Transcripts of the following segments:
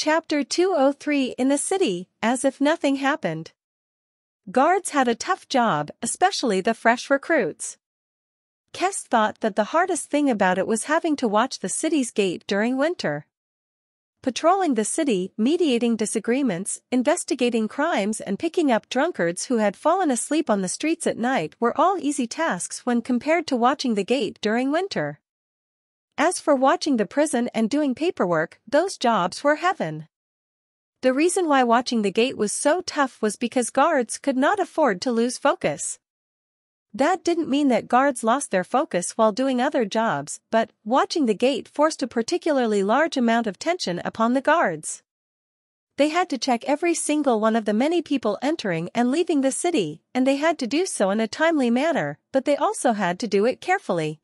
Chapter 203 In the city, as if nothing happened. Guards had a tough job, especially the fresh recruits. Kest thought that the hardest thing about it was having to watch the city's gate during winter. Patrolling the city, mediating disagreements, investigating crimes and picking up drunkards who had fallen asleep on the streets at night were all easy tasks when compared to watching the gate during winter. As for watching the prison and doing paperwork, those jobs were heaven. The reason why watching the gate was so tough was because guards could not afford to lose focus. That didn't mean that guards lost their focus while doing other jobs, but watching the gate forced a particularly large amount of tension upon the guards. They had to check every single one of the many people entering and leaving the city, and they had to do so in a timely manner, but they also had to do it carefully.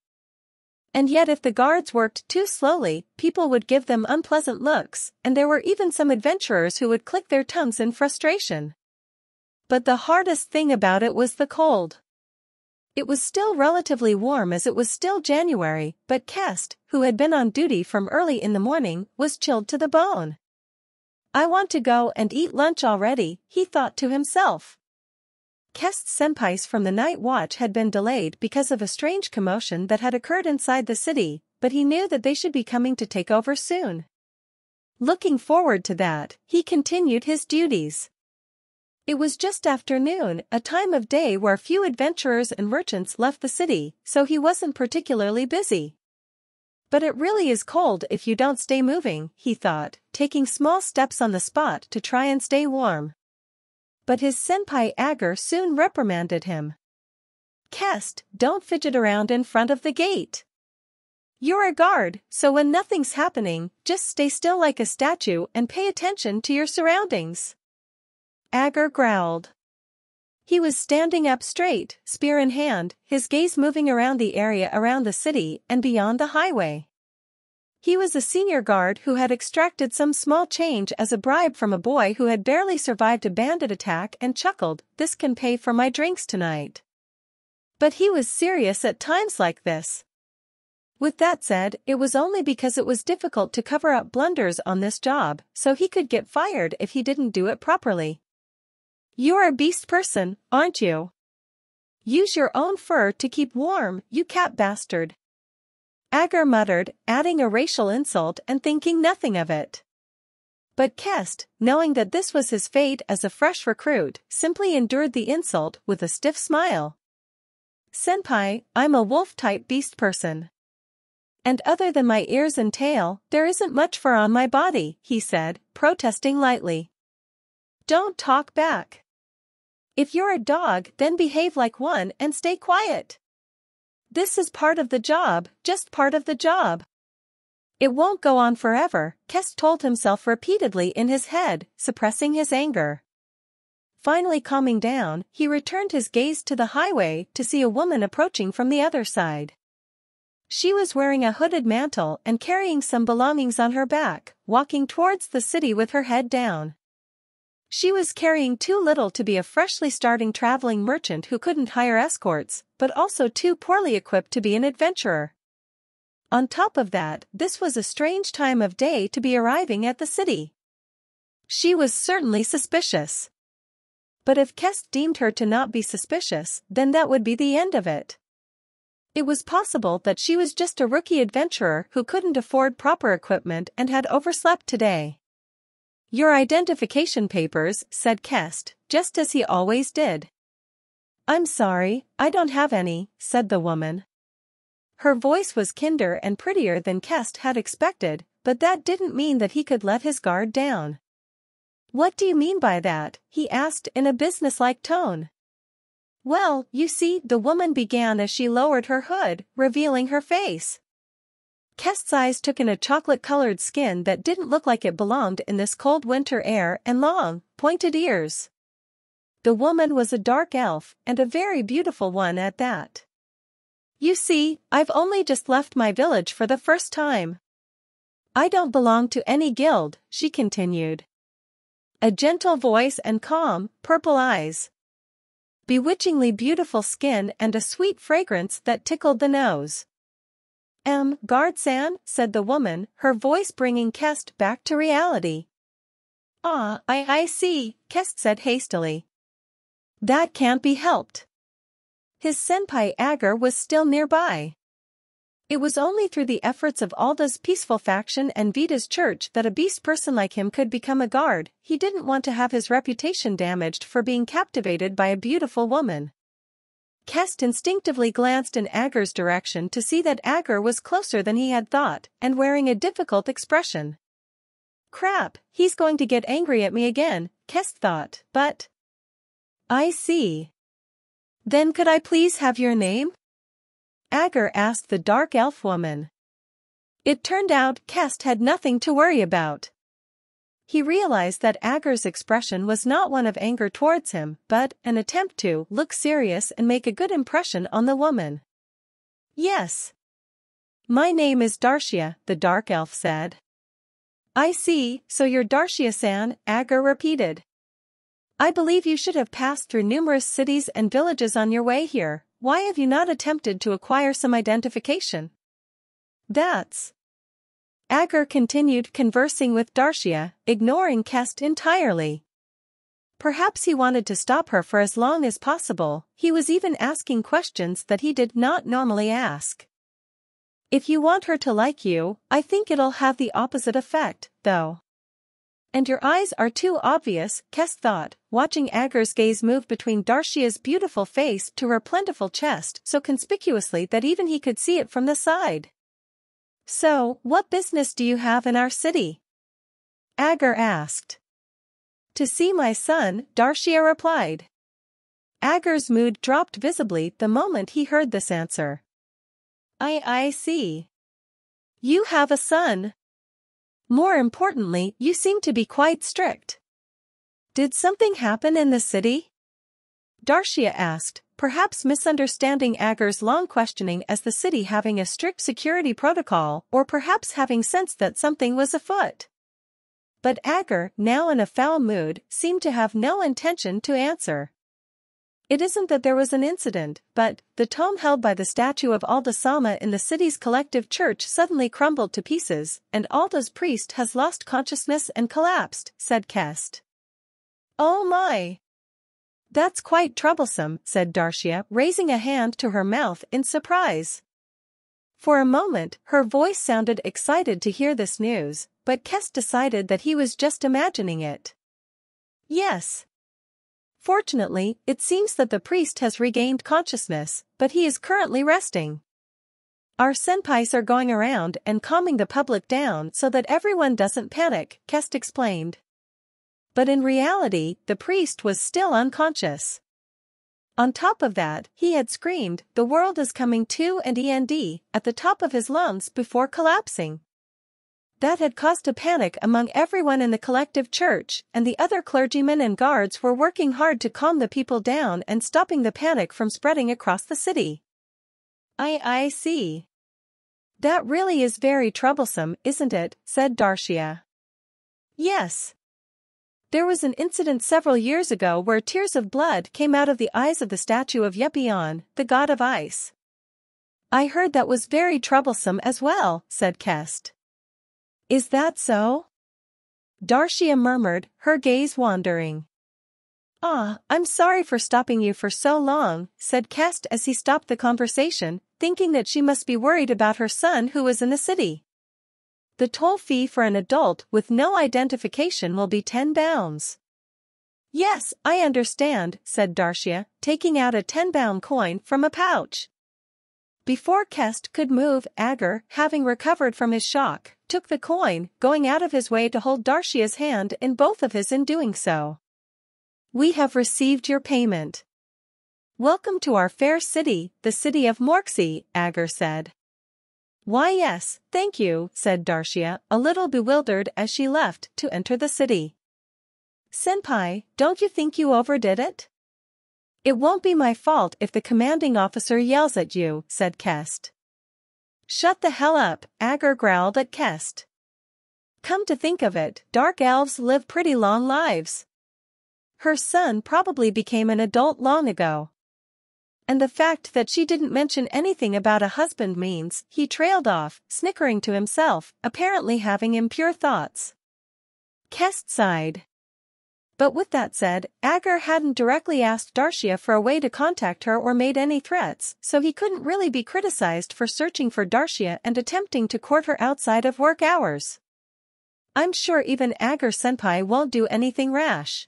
And yet if the guards worked too slowly, people would give them unpleasant looks, and there were even some adventurers who would click their tongues in frustration. But the hardest thing about it was the cold. It was still relatively warm as it was still January, but Kest, who had been on duty from early in the morning, was chilled to the bone. I want to go and eat lunch already, he thought to himself. Kest's senpais from the night watch had been delayed because of a strange commotion that had occurred inside the city, but he knew that they should be coming to take over soon. Looking forward to that, he continued his duties. It was just afternoon, a time of day where few adventurers and merchants left the city, so he wasn't particularly busy. But it really is cold if you don't stay moving, he thought, taking small steps on the spot to try and stay warm. But his senpai Agar soon reprimanded him. Kest, don't fidget around in front of the gate. You're a guard, so when nothing's happening, just stay still like a statue and pay attention to your surroundings. Agar growled. He was standing up straight, spear in hand, his gaze moving around the area around the city and beyond the highway. He was a senior guard who had extracted some small change as a bribe from a boy who had barely survived a bandit attack and chuckled, this can pay for my drinks tonight. But he was serious at times like this. With that said, it was only because it was difficult to cover up blunders on this job, so he could get fired if he didn't do it properly. You're a beast person, aren't you? Use your own fur to keep warm, you cat bastard. Agar muttered, adding a racial insult and thinking nothing of it. But Kest, knowing that this was his fate as a fresh recruit, simply endured the insult with a stiff smile. Senpai, I'm a wolf-type beast person. And other than my ears and tail, there isn't much fur on my body, he said, protesting lightly. Don't talk back. If you're a dog, then behave like one and stay quiet. This is part of the job, just part of the job. It won't go on forever, Kest told himself repeatedly in his head, suppressing his anger. Finally calming down, he returned his gaze to the highway to see a woman approaching from the other side. She was wearing a hooded mantle and carrying some belongings on her back, walking towards the city with her head down. She was carrying too little to be a freshly starting traveling merchant who couldn't hire escorts, but also too poorly equipped to be an adventurer. On top of that, this was a strange time of day to be arriving at the city. She was certainly suspicious. But if Kest deemed her to not be suspicious, then that would be the end of it. It was possible that she was just a rookie adventurer who couldn't afford proper equipment and had overslept today. Your identification papers, said Kest, just as he always did. I'm sorry, I don't have any, said the woman. Her voice was kinder and prettier than Kest had expected, but that didn't mean that he could let his guard down. What do you mean by that? he asked in a businesslike tone. Well, you see, the woman began as she lowered her hood, revealing her face. Kest's eyes took in a chocolate-colored skin that didn't look like it belonged in this cold winter air and long, pointed ears. The woman was a dark elf, and a very beautiful one at that. You see, I've only just left my village for the first time. I don't belong to any guild, she continued. A gentle voice and calm, purple eyes. Bewitchingly beautiful skin and a sweet fragrance that tickled the nose. M. Guard-san, said the woman, her voice bringing Kest back to reality. Ah, I, I see, Kest said hastily. That can't be helped. His senpai Agar was still nearby. It was only through the efforts of Alda's peaceful faction and Vida's church that a beast person like him could become a guard, he didn't want to have his reputation damaged for being captivated by a beautiful woman. Kest instinctively glanced in Agar's direction to see that Agar was closer than he had thought and wearing a difficult expression. Crap, he's going to get angry at me again, Kest thought, but... I see. Then could I please have your name? Agar asked the dark elf woman. It turned out Kest had nothing to worry about. He realized that Agar's expression was not one of anger towards him, but an attempt to look serious and make a good impression on the woman. Yes. My name is Darcia, the dark elf said. I see, so you're Darcia-san, Agar repeated. I believe you should have passed through numerous cities and villages on your way here, why have you not attempted to acquire some identification? That's. Agar continued conversing with Darcia, ignoring Kest entirely. Perhaps he wanted to stop her for as long as possible, he was even asking questions that he did not normally ask. If you want her to like you, I think it'll have the opposite effect, though. And your eyes are too obvious, Kest thought, watching Agar's gaze move between Darcia's beautiful face to her plentiful chest so conspicuously that even he could see it from the side. So, what business do you have in our city? Agar asked. To see my son, Darcia replied. Agar's mood dropped visibly the moment he heard this answer. I I see. You have a son. More importantly, you seem to be quite strict. Did something happen in the city? Darcia asked, perhaps misunderstanding Agar's long questioning as the city having a strict security protocol or perhaps having sensed that something was afoot. But Agar, now in a foul mood, seemed to have no intention to answer. It isn't that there was an incident, but, the tome held by the statue of Alda Sama in the city's collective church suddenly crumbled to pieces, and Alda's priest has lost consciousness and collapsed, said Kest. Oh my! That's quite troublesome, said Darcia, raising a hand to her mouth in surprise. For a moment, her voice sounded excited to hear this news, but Kest decided that he was just imagining it. Yes, Fortunately, it seems that the priest has regained consciousness, but he is currently resting. Our senpais are going around and calming the public down so that everyone doesn't panic, Kest explained. But in reality, the priest was still unconscious. On top of that, he had screamed, the world is coming to and END, at the top of his lungs before collapsing. That had caused a panic among everyone in the collective church, and the other clergymen and guards were working hard to calm the people down and stopping the panic from spreading across the city. I I see. That really is very troublesome, isn't it? said Darcia. Yes. There was an incident several years ago where tears of blood came out of the eyes of the statue of Yupeon, the god of ice. I heard that was very troublesome as well, said Kest. Is that so? Darcia murmured, her gaze wandering. Ah, I'm sorry for stopping you for so long, said Kest as he stopped the conversation, thinking that she must be worried about her son who was in the city. The toll fee for an adult with no identification will be £10. Yes, I understand, said Darcia, taking out a 10 bound coin from a pouch. Before Kest could move, Agar, having recovered from his shock, took the coin, going out of his way to hold Darcia's hand in both of his in doing so. We have received your payment. Welcome to our fair city, the city of Morksi, Agar said. Why yes, thank you, said Darcia, a little bewildered as she left to enter the city. Senpai, don't you think you overdid it? It won't be my fault if the commanding officer yells at you, said Kest. Shut the hell up, Agar growled at Kest. Come to think of it, dark elves live pretty long lives. Her son probably became an adult long ago. And the fact that she didn't mention anything about a husband means he trailed off, snickering to himself, apparently having impure thoughts. Kest sighed. But with that said, Agar hadn't directly asked Darcia for a way to contact her or made any threats, so he couldn't really be criticized for searching for Darcia and attempting to court her outside of work hours. I'm sure even Agar-senpai won't do anything rash.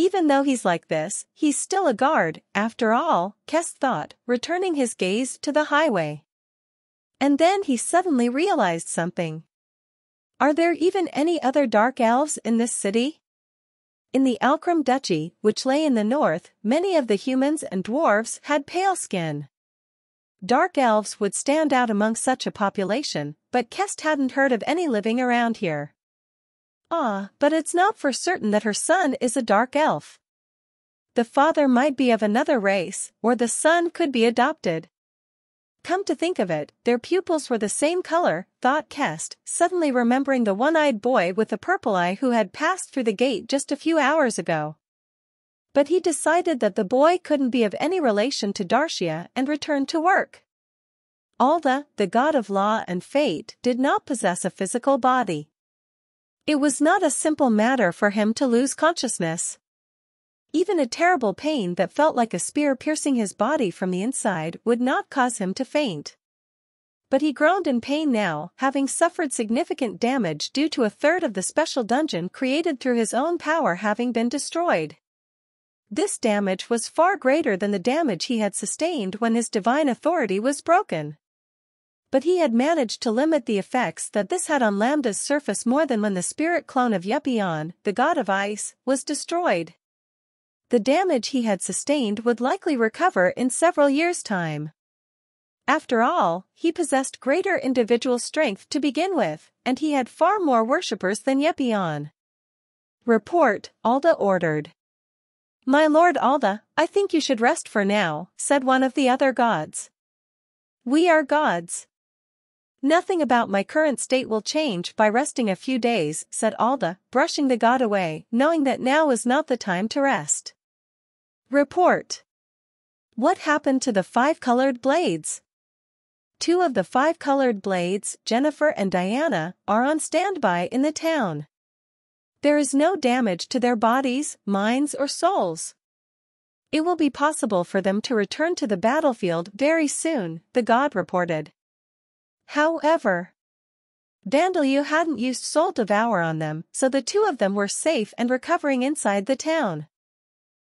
Even though he's like this, he's still a guard, after all, Kest thought, returning his gaze to the highway. And then he suddenly realized something. Are there even any other dark elves in this city? In the Alcrem Duchy, which lay in the north, many of the humans and dwarves had pale skin. Dark elves would stand out among such a population, but Kest hadn't heard of any living around here. Ah, but it's not for certain that her son is a dark elf. The father might be of another race, or the son could be adopted. Come to think of it, their pupils were the same color, thought Kest, suddenly remembering the one-eyed boy with a purple eye who had passed through the gate just a few hours ago. But he decided that the boy couldn't be of any relation to Darcia and returned to work. Alda, the god of law and fate, did not possess a physical body. It was not a simple matter for him to lose consciousness. Even a terrible pain that felt like a spear piercing his body from the inside would not cause him to faint. But he groaned in pain now, having suffered significant damage due to a third of the special dungeon created through his own power having been destroyed. This damage was far greater than the damage he had sustained when his divine authority was broken. But he had managed to limit the effects that this had on Lambda's surface more than when the spirit clone of Yupeon, the god of ice, was destroyed the damage he had sustained would likely recover in several years' time. After all, he possessed greater individual strength to begin with, and he had far more worshippers than Yupeon. Report, Alda ordered. My lord Alda, I think you should rest for now, said one of the other gods. We are gods. Nothing about my current state will change by resting a few days, said Alda, brushing the god away, knowing that now was not the time to rest. Report. What happened to the five colored blades? Two of the five colored blades, Jennifer and Diana, are on standby in the town. There is no damage to their bodies, minds, or souls. It will be possible for them to return to the battlefield very soon, the god reported. However, Vandalieu hadn't used Soul Devour on them, so the two of them were safe and recovering inside the town.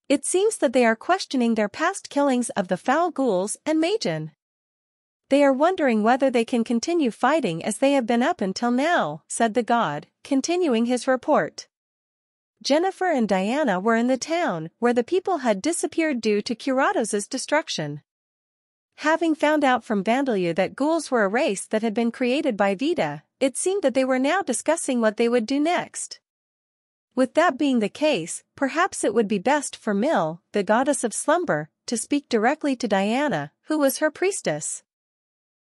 It seems that they are questioning their past killings of the foul ghouls and Majin. They are wondering whether they can continue fighting as they have been up until now, said the god, continuing his report. Jennifer and Diana were in the town, where the people had disappeared due to Curatos' destruction. Having found out from Vandalieu that ghouls were a race that had been created by Vida, it seemed that they were now discussing what they would do next. With that being the case, perhaps it would be best for Mill, the goddess of slumber, to speak directly to Diana, who was her priestess.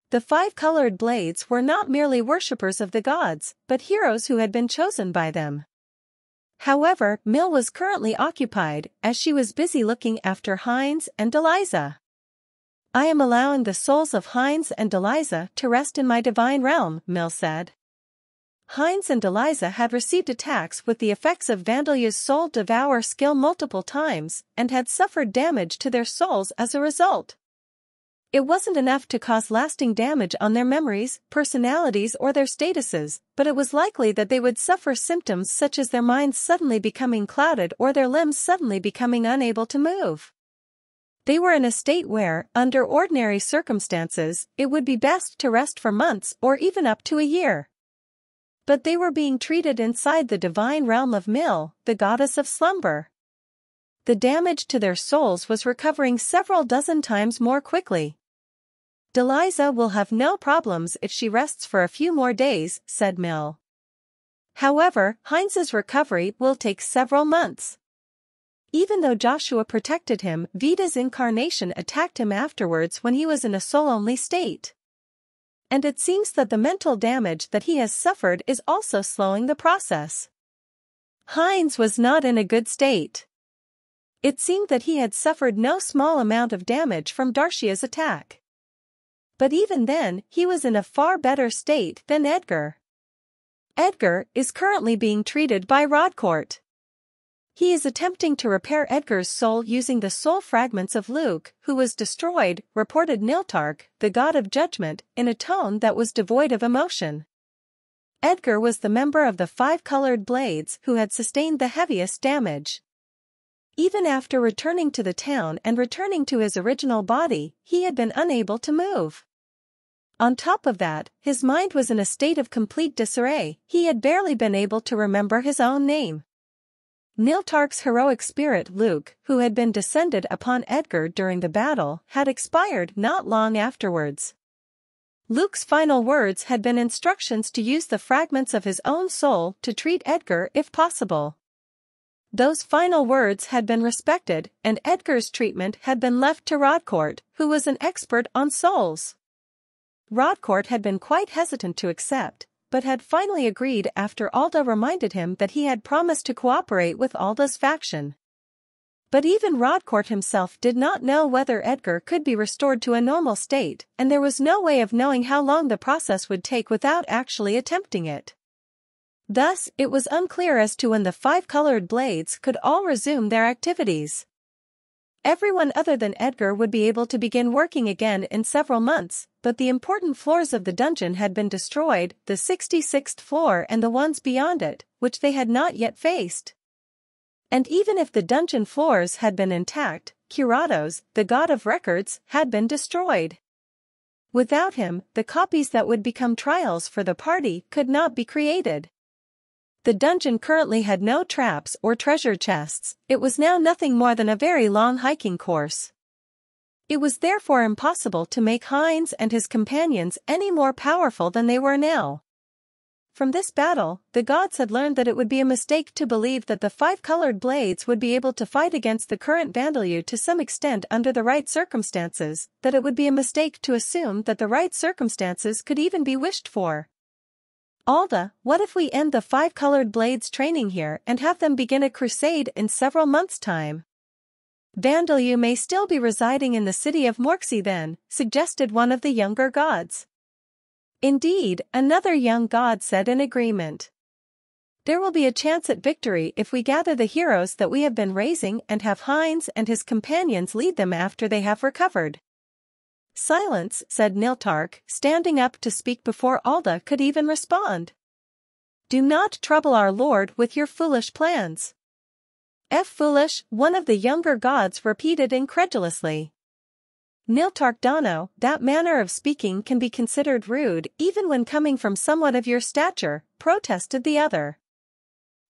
The five-colored blades were not merely worshippers of the gods, but heroes who had been chosen by them. However, Mill was currently occupied, as she was busy looking after Heinz and Delizah. I am allowing the souls of Heinz and Delizah to rest in my divine realm, Mill said. Heinz and Eliza had received attacks with the effects of Vandalieu's soul devour skill multiple times and had suffered damage to their souls as a result. It wasn't enough to cause lasting damage on their memories, personalities or their statuses, but it was likely that they would suffer symptoms such as their minds suddenly becoming clouded or their limbs suddenly becoming unable to move. They were in a state where, under ordinary circumstances, it would be best to rest for months or even up to a year. But they were being treated inside the divine realm of Mill, the goddess of slumber. The damage to their souls was recovering several dozen times more quickly. Delizah will have no problems if she rests for a few more days, said Mill. However, Heinz's recovery will take several months. Even though Joshua protected him, Vida's incarnation attacked him afterwards when he was in a soul-only state and it seems that the mental damage that he has suffered is also slowing the process. Heinz was not in a good state. It seemed that he had suffered no small amount of damage from Darcia's attack. But even then, he was in a far better state than Edgar. Edgar is currently being treated by Rodcorte. He is attempting to repair Edgar's soul using the soul fragments of Luke, who was destroyed, reported Niltark, the god of judgment, in a tone that was devoid of emotion. Edgar was the member of the five-colored blades who had sustained the heaviest damage. Even after returning to the town and returning to his original body, he had been unable to move. On top of that, his mind was in a state of complete disarray, he had barely been able to remember his own name. Niltark's heroic spirit Luke, who had been descended upon Edgar during the battle, had expired not long afterwards. Luke's final words had been instructions to use the fragments of his own soul to treat Edgar if possible. Those final words had been respected and Edgar's treatment had been left to Rodcorte, who was an expert on souls. Rodcorte had been quite hesitant to accept, but had finally agreed after Alda reminded him that he had promised to cooperate with Alda's faction. But even Rodcorte himself did not know whether Edgar could be restored to a normal state, and there was no way of knowing how long the process would take without actually attempting it. Thus, it was unclear as to when the five-colored blades could all resume their activities. Everyone other than Edgar would be able to begin working again in several months, but the important floors of the dungeon had been destroyed, the 66th floor and the ones beyond it, which they had not yet faced. And even if the dungeon floors had been intact, Curatos, the god of records, had been destroyed. Without him, the copies that would become trials for the party could not be created. The dungeon currently had no traps or treasure chests, it was now nothing more than a very long hiking course. It was therefore impossible to make Heinz and his companions any more powerful than they were now. From this battle, the gods had learned that it would be a mistake to believe that the five-colored blades would be able to fight against the current Vandalieu to some extent under the right circumstances, that it would be a mistake to assume that the right circumstances could even be wished for. Alda, what if we end the five-colored blades training here and have them begin a crusade in several months' time? Vandalieu may still be residing in the city of Morksi then, suggested one of the younger gods. Indeed, another young god said in agreement. There will be a chance at victory if we gather the heroes that we have been raising and have Heinz and his companions lead them after they have recovered. Silence, said Niltark, standing up to speak before Alda could even respond. Do not trouble our lord with your foolish plans. F foolish, one of the younger gods repeated incredulously. Niltark Dano, that manner of speaking can be considered rude even when coming from someone of your stature, protested the other.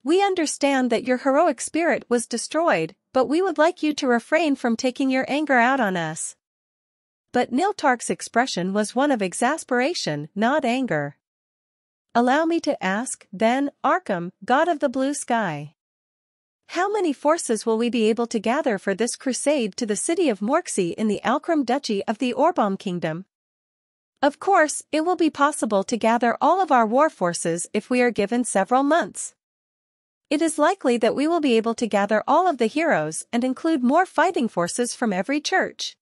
We understand that your heroic spirit was destroyed, but we would like you to refrain from taking your anger out on us. But Niltark's expression was one of exasperation, not anger. Allow me to ask, then, Arkham, god of the blue sky. How many forces will we be able to gather for this crusade to the city of Morksi in the Alcrem Duchy of the Orbaume Kingdom? Of course, it will be possible to gather all of our war forces if we are given several months. It is likely that we will be able to gather all of the heroes and include more fighting forces from every church.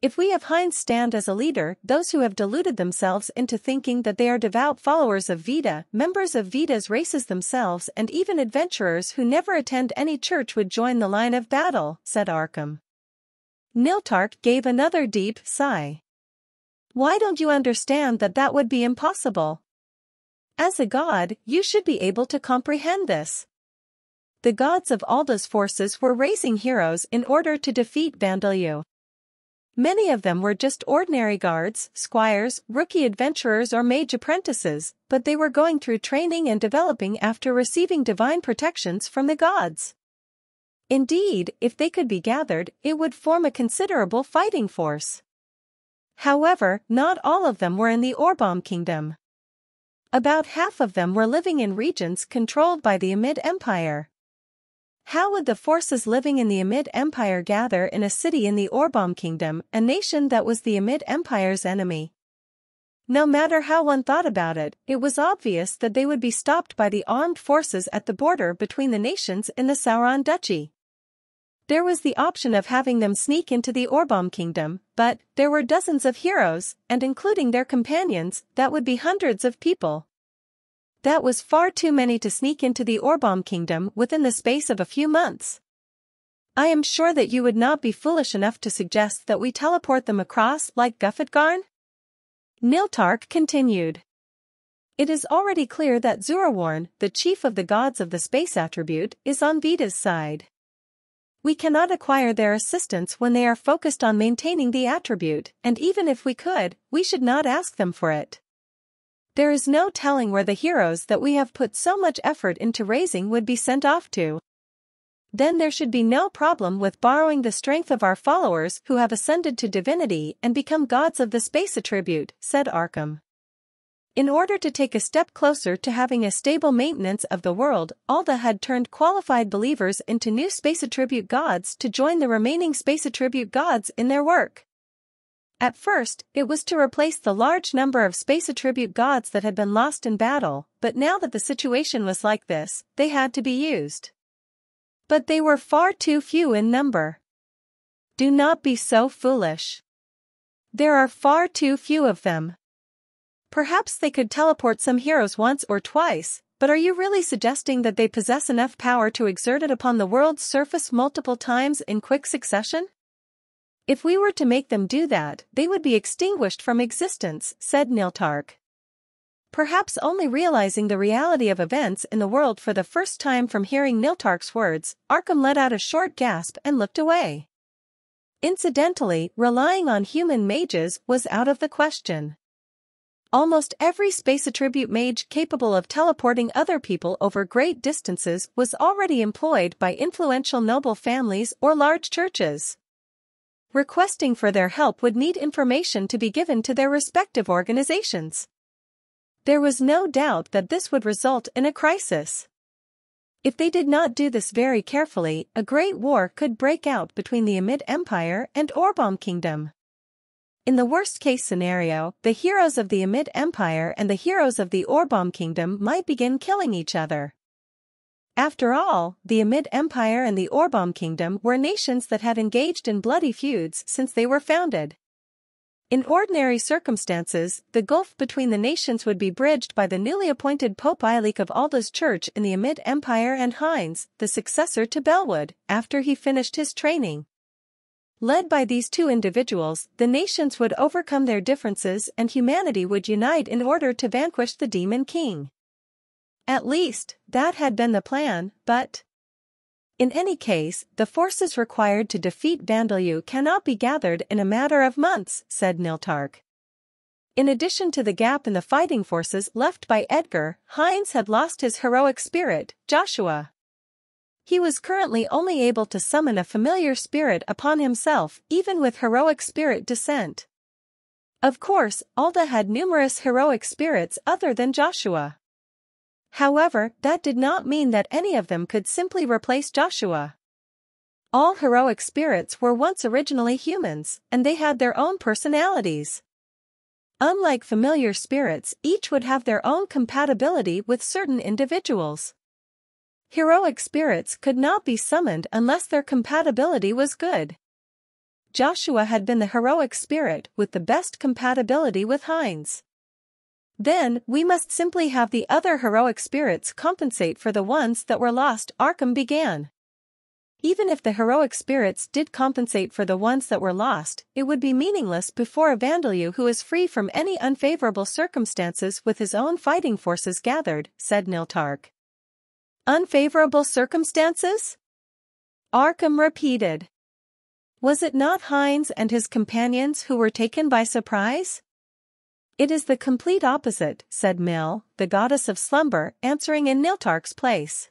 If we have Heinz stand as a leader, those who have deluded themselves into thinking that they are devout followers of Vida, members of Vida's races themselves and even adventurers who never attend any church would join the line of battle, said Arkham. Niltark gave another deep sigh. Why don't you understand that that would be impossible? As a god, you should be able to comprehend this. The gods of Alda's forces were raising heroes in order to defeat Vandalieu. Many of them were just ordinary guards, squires, rookie adventurers or mage apprentices, but they were going through training and developing after receiving divine protections from the gods. Indeed, if they could be gathered, it would form a considerable fighting force. However, not all of them were in the Orbaume kingdom. About half of them were living in regions controlled by the Amid Empire. How would the forces living in the Amid Empire gather in a city in the Orbaume Kingdom, a nation that was the Amid Empire's enemy? No matter how one thought about it, it was obvious that they would be stopped by the armed forces at the border between the nations in the Sauron Duchy. There was the option of having them sneak into the Orbaume Kingdom, but there were dozens of heroes, and including their companions, that would be hundreds of people. That was far too many to sneak into the Orbaume kingdom within the space of a few months. I am sure that you would not be foolish enough to suggest that we teleport them across like Gufadgarn? Niltark continued. It is already clear that Zuruwarn, the chief of the gods of the space attribute, is on Vida's side. We cannot acquire their assistance when they are focused on maintaining the attribute, and even if we could, we should not ask them for it. There is no telling where the heroes that we have put so much effort into raising would be sent off to. Then there should be no problem with borrowing the strength of our followers who have ascended to divinity and become gods of the space attribute, said Arkham. In order to take a step closer to having a stable maintenance of the world, Alda had turned qualified believers into new space attribute gods to join the remaining space attribute gods in their work. At first, it was to replace the large number of space attribute gods that had been lost in battle, but now that the situation was like this, they had to be used. But they were far too few in number. Do not be so foolish. There are far too few of them. Perhaps they could teleport some heroes once or twice, but are you really suggesting that they possess enough power to exert it upon the world's surface multiple times in quick succession? If we were to make them do that, they would be extinguished from existence, said Niltark. Perhaps only realizing the reality of events in the world for the first time from hearing Niltark's words, Arkham let out a short gasp and looked away. Incidentally, relying on human mages was out of the question. Almost every space attribute mage capable of teleporting other people over great distances was already employed by influential noble families or large churches. Requesting for their help would need information to be given to their respective organizations. There was no doubt that this would result in a crisis. If they did not do this very carefully, a great war could break out between the Amid Empire and Orbaume Kingdom. In the worst-case scenario, the heroes of the Amid Empire and the heroes of the Orbaume Kingdom might begin killing each other. After all, the Amid Empire and the Orbaume Kingdom were nations that had engaged in bloody feuds since they were founded. In ordinary circumstances, the gulf between the nations would be bridged by the newly appointed Pope Eilik of Alda's Church in the Amid Empire and Heinz, the successor to Bellwood, after he finished his training. Led by these two individuals, the nations would overcome their differences and humanity would unite in order to vanquish the Demon King. At least, that had been the plan, but... In any case, the forces required to defeat Vandalieu cannot be gathered in a matter of months, said Niltark. In addition to the gap in the fighting forces left by Edgar, Heinz had lost his heroic spirit, Joshua. He was currently only able to summon a familiar spirit upon himself even with heroic spirit descent. Of course, Alda had numerous heroic spirits other than Joshua. However, that did not mean that any of them could simply replace Joshua. All heroic spirits were once originally humans, and they had their own personalities. Unlike familiar spirits, each would have their own compatibility with certain individuals. Heroic spirits could not be summoned unless their compatibility was good. Joshua had been the heroic spirit with the best compatibility with Heinz. Then, we must simply have the other heroic spirits compensate for the ones that were lost, Arkham began. Even if the heroic spirits did compensate for the ones that were lost, it would be meaningless before a Vandalieu who is free from any unfavorable circumstances with his own fighting forces gathered, said Niltark. Unfavorable circumstances? Arkham repeated. Was it not Heinz and his companions who were taken by surprise? It is the complete opposite, said Mill, the goddess of slumber, answering in Niltark's place.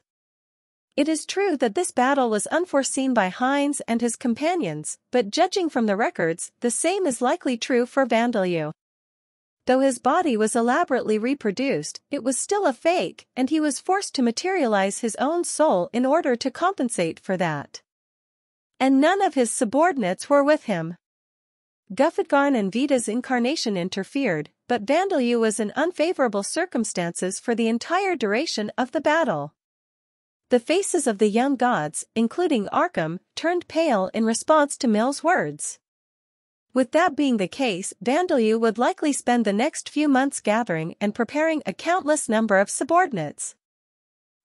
It is true that this battle was unforeseen by Heinz and his companions, but judging from the records, the same is likely true for Vandalieu. Though his body was elaborately reproduced, it was still a fake, and he was forced to materialize his own soul in order to compensate for that. And none of his subordinates were with him. Gufadgarn and Vida's incarnation interfered, but Vandalieu was in unfavorable circumstances for the entire duration of the battle. The faces of the young gods, including Arkham, turned pale in response to Mill's words. With that being the case, Vandalieu would likely spend the next few months gathering and preparing a countless number of subordinates.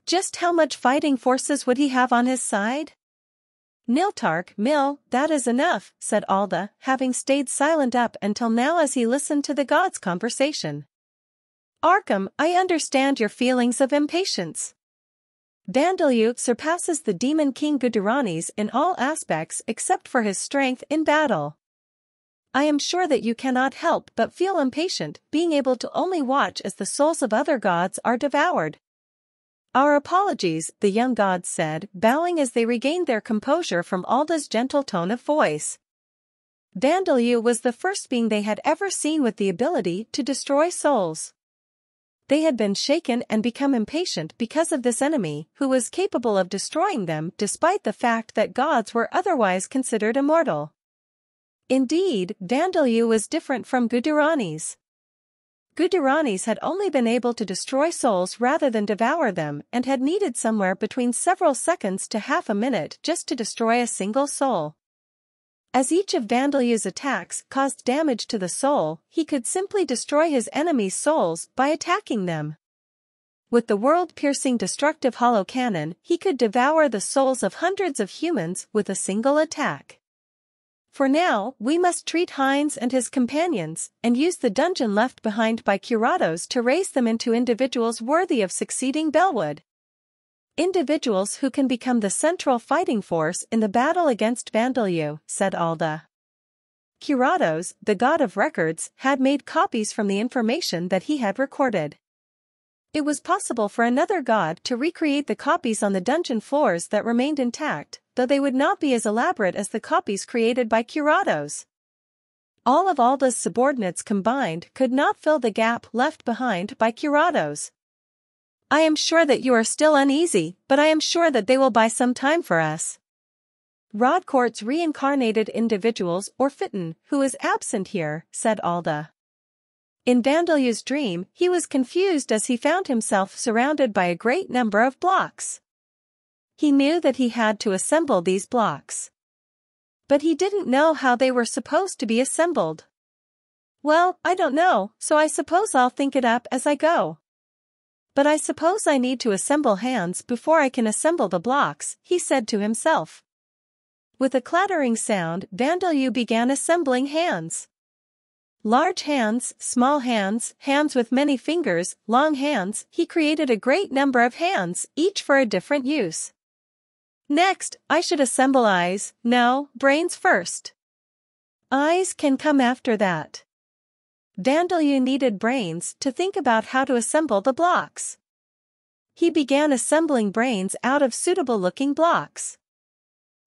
Just how much fighting forces would he have on his side? Niltark, Mill, that is enough, said Alda, having stayed silent up until now as he listened to the gods' conversation. Arkham, I understand your feelings of impatience. Vandalieu surpasses the demon king Guduranis in all aspects except for his strength in battle. I am sure that you cannot help but feel impatient, being able to only watch as the souls of other gods are devoured. Our apologies, the young gods said, bowing as they regained their composure from Alda's gentle tone of voice. Vandalieu was the first being they had ever seen with the ability to destroy souls. They had been shaken and become impatient because of this enemy who was capable of destroying them despite the fact that gods were otherwise considered immortal. Indeed, Vandalieu was different from Guduranis. Guduranis had only been able to destroy souls rather than devour them and had needed somewhere between several seconds to half a minute just to destroy a single soul. As each of Vandalieu's attacks caused damage to the soul, he could simply destroy his enemy's souls by attacking them. With the world-piercing destructive hollow cannon, he could devour the souls of hundreds of humans with a single attack. For now, we must treat Heinz and his companions, and use the dungeon left behind by Curatos to raise them into individuals worthy of succeeding Bellwood. Individuals who can become the central fighting force in the battle against Vandalieu, said Alda. Curatos, the god of records, had made copies from the information that he had recorded. It was possible for another god to recreate the copies on the dungeon floors that remained intact, though they would not be as elaborate as the copies created by Curatos. All of Alda's subordinates combined could not fill the gap left behind by Curatos. I am sure that you are still uneasy, but I am sure that they will buy some time for us. Rodcorte's reincarnated individuals or Fitun, who is absent here, said Alda. In Vandalieu's dream, he was confused as he found himself surrounded by a great number of blocks. He knew that he had to assemble these blocks. But he didn't know how they were supposed to be assembled. Well, I don't know, so I suppose I'll think it up as I go. But I suppose I need to assemble hands before I can assemble the blocks, he said to himself. With a clattering sound, Vandalieu began assembling hands. Large hands, small hands, hands with many fingers, long hands, he created a great number of hands, each for a different use. Next, I should assemble eyes, no, brains first. Eyes can come after that. Vandalieu needed brains to think about how to assemble the blocks. He began assembling brains out of suitable-looking blocks.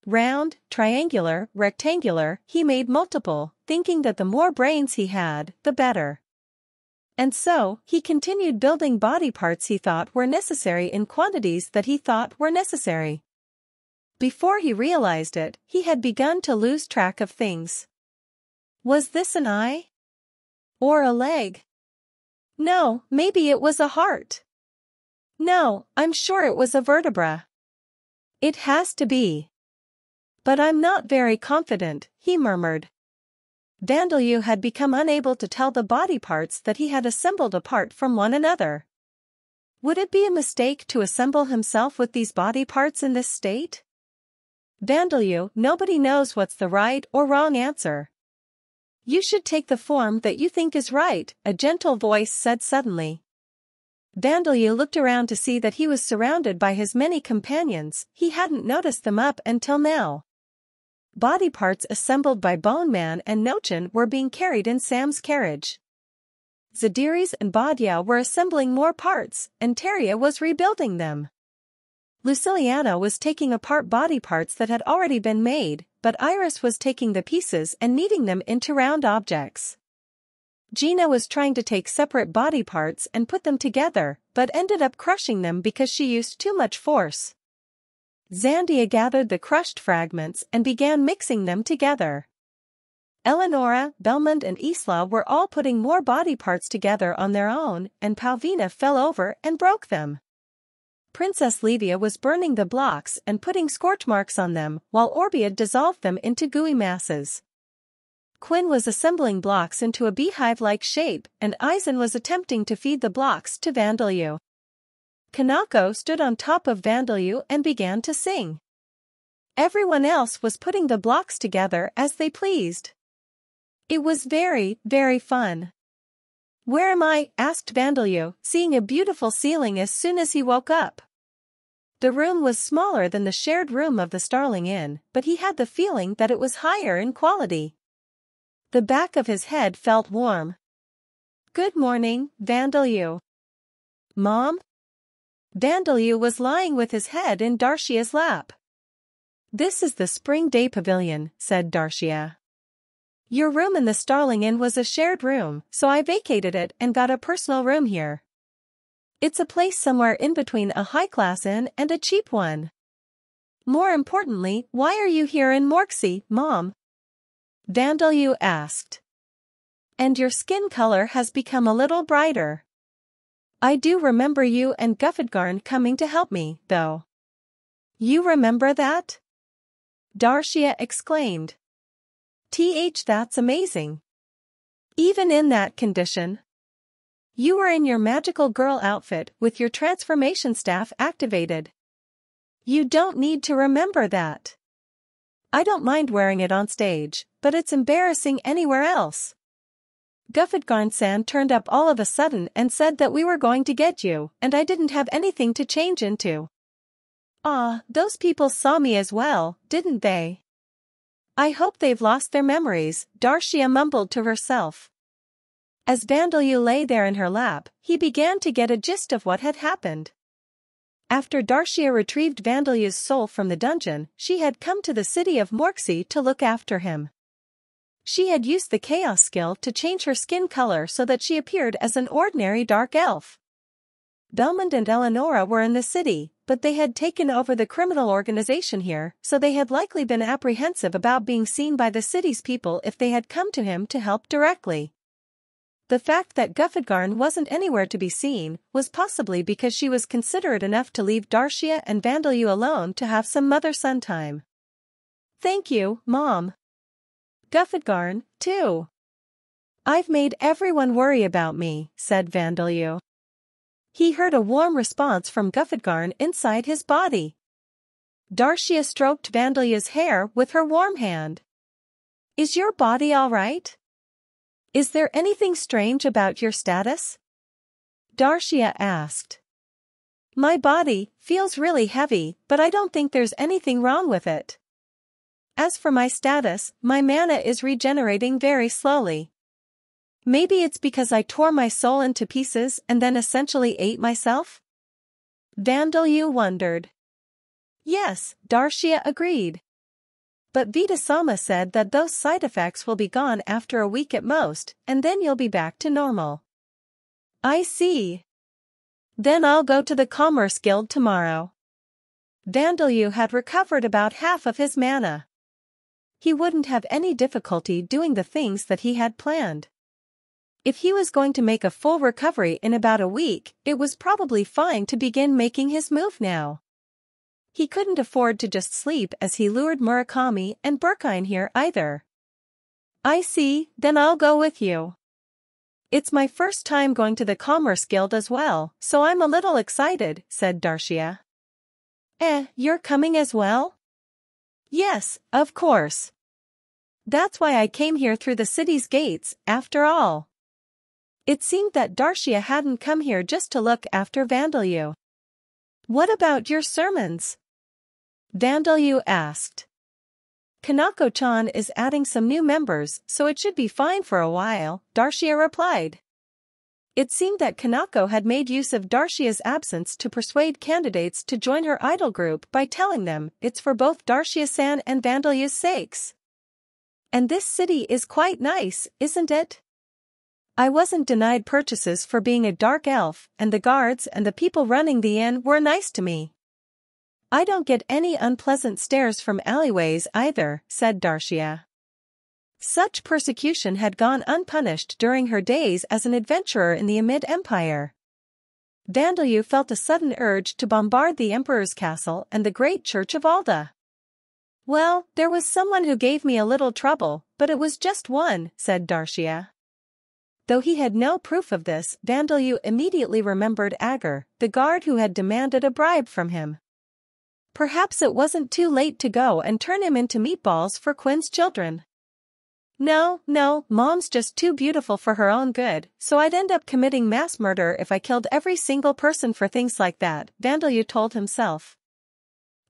Round, triangular, rectangular, he made multiple, thinking that the more brains he had, the better. And so, he continued building body parts he thought were necessary in quantities that he thought were necessary. Before he realized it, he had begun to lose track of things. Was this an eye? Or a leg. No, maybe it was a heart. No, I'm sure it was a vertebra. It has to be. But I'm not very confident, he murmured. Vandalieu had become unable to tell the body parts that he had assembled apart from one another. Would it be a mistake to assemble himself with these body parts in this state? Vandalieu, nobody knows what's the right or wrong answer. You should take the form that you think is right, a gentle voice said suddenly. Vandalieu looked around to see that he was surrounded by his many companions, he hadn't noticed them up until now. Body parts assembled by Bone Man and Knochen were being carried in Sam's carriage. Zadiris and Badia were assembling more parts, and Tarea was rebuilding them. Lucilianno was taking apart body parts that had already been made, but Iris was taking the pieces and kneading them into round objects. Gina was trying to take separate body parts and put them together, but ended up crushing them because she used too much force. Zandia gathered the crushed fragments and began mixing them together. Eleonora, Belmond and Isla were all putting more body parts together on their own, and Pauvina fell over and broke them. Princess Levia was burning the blocks and putting scorch marks on them while Orbia dissolved them into gooey masses. Quinn was assembling blocks into a beehive-like shape and Eisen was attempting to feed the blocks to Vandalieu. Kanako stood on top of Vandalieu and began to sing. Everyone else was putting the blocks together as they pleased. It was very, very fun. Where am I? asked Vandalieu, seeing a beautiful ceiling as soon as he woke up. The room was smaller than the shared room of the Starling Inn, but he had the feeling that it was higher in quality. The back of his head felt warm. Good morning, Vandalieu. Mom? Vandalieu was lying with his head in Darcia's lap. This is the Spring Day Pavilion, said Darcia. Your room in the Starling Inn was a shared room, so I vacated it and got a personal room here. It's a place somewhere in between a high-class inn and a cheap one. More importantly, why are you here in Morksi, Mom? Vandalieu asked. And your skin color has become a little brighter. I do remember you and Gufadgarn coming to help me, though. You remember that? Darcia exclaimed. Th that's amazing. Even in that condition, you were in your magical girl outfit with your transformation staff activated. You don't need to remember that. I don't mind wearing it on stage, but it's embarrassing anywhere else. Gufadgarn-san turned up all of a sudden and said that we were going to get you, and I didn't have anything to change into. Ah, those people saw me as well, didn't they? I hope they've lost their memories, Darcia mumbled to herself. As Vandalieu lay there in her lap, he began to get a gist of what had happened. After Darcia retrieved Vandalieu's soul from the dungeon, she had come to the city of Morksi to look after him. She had used the chaos skill to change her skin color so that she appeared as an ordinary dark elf. Belmond and Eleonora were in the city, but they had taken over the criminal organization here, so they had likely been apprehensive about being seen by the city's people if they had come to him to help directly. The fact that Gufadgarn wasn't anywhere to be seen was possibly because she was considerate enough to leave Darcia and Vandalieu alone to have some mother-son time. Thank you, Mom. Gufadgarn, too. I've made everyone worry about me, said Vandalieu. He heard a warm response from Gufadgarn inside his body. Darcia stroked Vandalieu's hair with her warm hand. Is your body all right? Is there anything strange about your status? Darcia asked. My body feels really heavy, but I don't think there's anything wrong with it. As for my status, my mana is regenerating very slowly. Maybe it's because I tore my soul into pieces and then essentially ate myself? Vandalieu wondered. Yes, Darcia agreed. But Vida-sama said that those side effects will be gone after a week at most, and then you'll be back to normal. I see. Then I'll go to the Commerce Guild tomorrow. Vandalieu had recovered about half of his mana. He wouldn't have any difficulty doing the things that he had planned. If he was going to make a full recovery in about a week, it was probably fine to begin making his move now. He couldn't afford to just sleep as he lured Murakami and Berkine here either. I see, then I'll go with you. It's my first time going to the Commerce Guild as well, so I'm a little excited, said Darcia. Eh, you're coming as well? Yes, of course. That's why I came here through the city's gates, after all. It seemed that Darcia hadn't come here just to look after Vandalieu. What about your sermons? Vandalieu asked. Kanako-chan is adding some new members, so it should be fine for a while, Darcia replied. It seemed that Kanako had made use of Darcia's absence to persuade candidates to join her idol group by telling them it's for both Darcia-san and Vandalieu's sakes. And this city is quite nice, isn't it? I wasn't denied purchases for being a dark elf, and the guards and the people running the inn were nice to me. I don't get any unpleasant stares from alleyways either, said Darcia. Such persecution had gone unpunished during her days as an adventurer in the Amid Empire. Vandalieu felt a sudden urge to bombard the Emperor's castle and the great church of Alda. Well, there was someone who gave me a little trouble, but it was just one, said Darcia. Though he had no proof of this, Vandalieu immediately remembered Agar, the guard who had demanded a bribe from him. Perhaps it wasn't too late to go and turn him into meatballs for Quinn's children. No, no, mom's just too beautiful for her own good, so I'd end up committing mass murder if I killed every single person for things like that, Vandalieu told himself.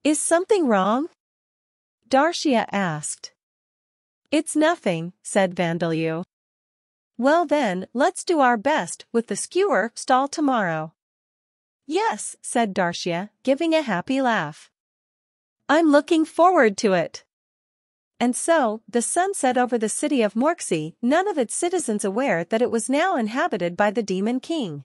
Is something wrong? Darcia asked. It's nothing, said Vandalieu. Well then, let's do our best with the skewer stall tomorrow. Yes, said Darcia, giving a happy laugh. I'm looking forward to it. And so, the sun set over the city of Morksi, none of its citizens aware that it was now inhabited by the Demon King.